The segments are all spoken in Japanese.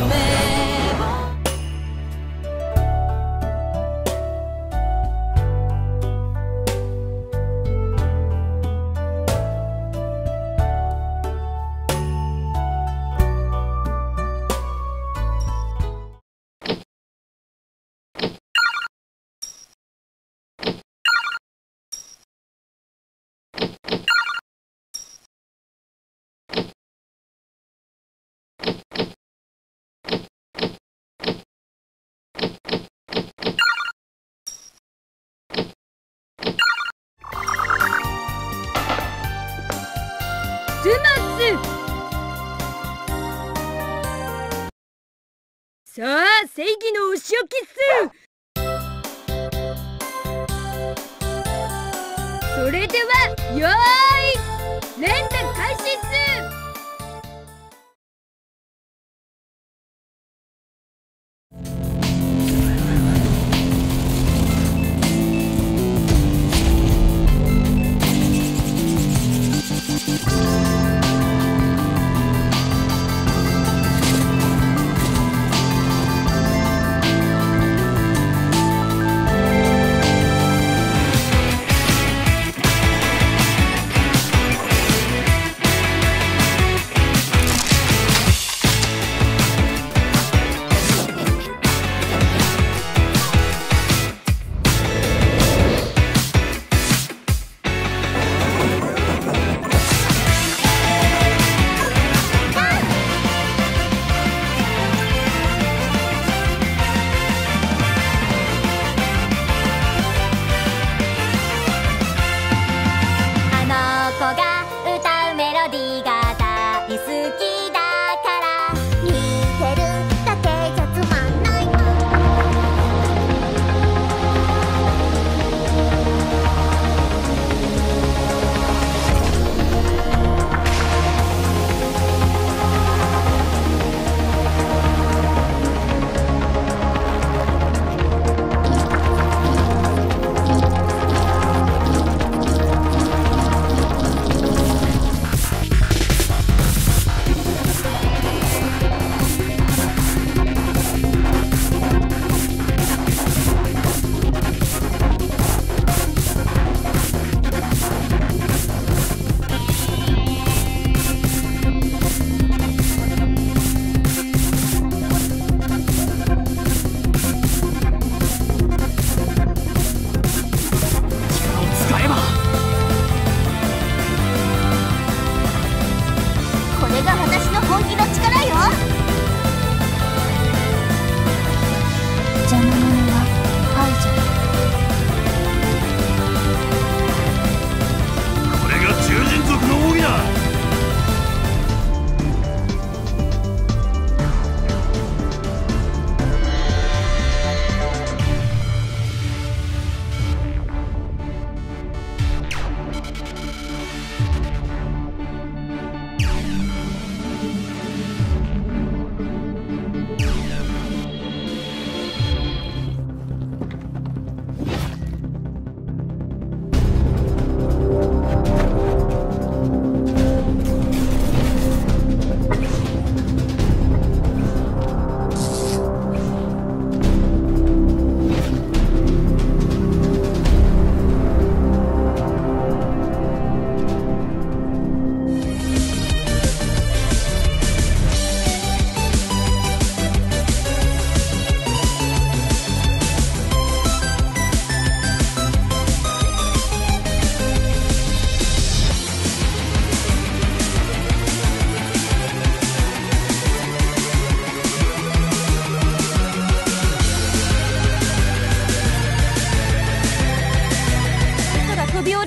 네. さあ正義のお仕置きっすそれではよーい連打開始。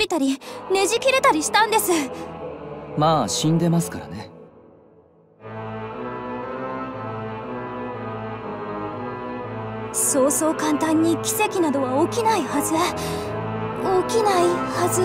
たりねじ切れたりしたんです。まあ死んでますからね。そうそう簡単に奇跡などは起きないはず。起きないはず